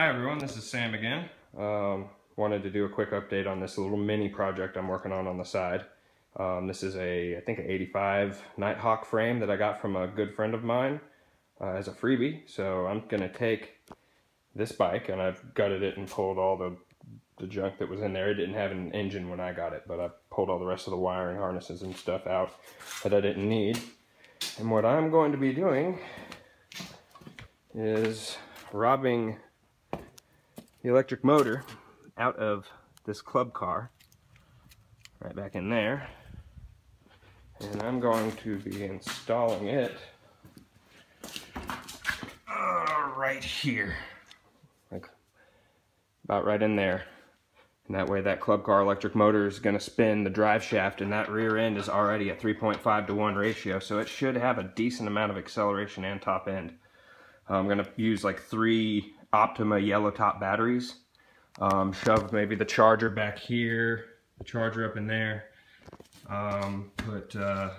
Hi everyone, this is Sam again. Um, wanted to do a quick update on this little mini project I'm working on on the side. Um, this is a, I think an 85 Nighthawk frame that I got from a good friend of mine uh, as a freebie. So I'm going to take this bike and I've gutted it and pulled all the, the junk that was in there. It didn't have an engine when I got it, but I pulled all the rest of the wiring harnesses and stuff out that I didn't need. And what I'm going to be doing is robbing the electric motor out of this club car right back in there. And I'm going to be installing it uh, right here. Like about right in there. And that way that club car electric motor is going to spin the drive shaft and that rear end is already a 3.5 to 1 ratio. So it should have a decent amount of acceleration and top end. I'm going to use like three Optima yellow top batteries. Um, shove maybe the charger back here, the charger up in there. Um, put uh,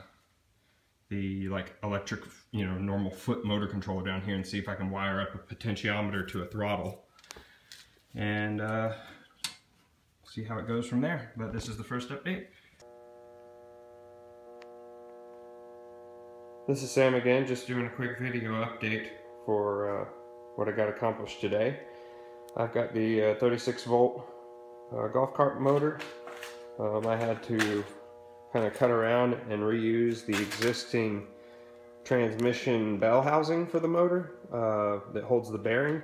the like electric, you know, normal foot motor controller down here and see if I can wire up a potentiometer to a throttle. And uh, see how it goes from there. But this is the first update. This is Sam again, just doing a quick video update for uh, what I got accomplished today. I've got the uh, 36 volt uh, golf cart motor. Um, I had to kind of cut around and reuse the existing transmission bell housing for the motor uh, that holds the bearing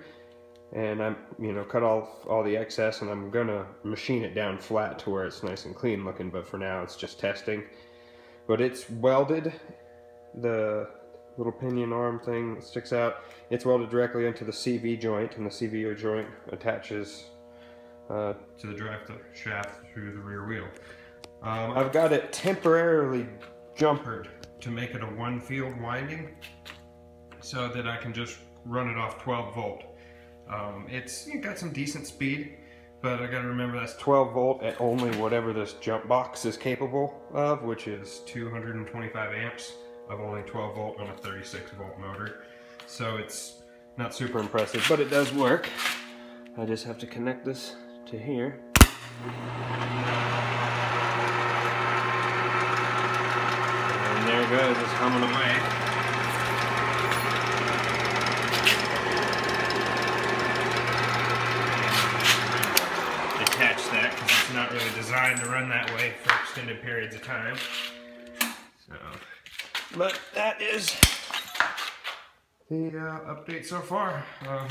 and I'm you know cut off all the excess and I'm gonna machine it down flat to where it's nice and clean looking but for now it's just testing but it's welded the little pinion arm thing that sticks out. It's welded directly into the CV joint, and the CV joint attaches uh, to the drive shaft through the rear wheel. Um, I've got it temporarily jumpered to make it a one field winding so that I can just run it off 12 volt. Um, it's got some decent speed, but I gotta remember that's 12 volt at only whatever this jump box is capable of, which is 225 amps of only 12 volt on a 36 volt motor. So it's not super impressive, but it does work. I just have to connect this to here. And there it goes, it's humming away. Detach that because it's not really designed to run that way for extended periods of time. So but that is the uh, update so far. Uh,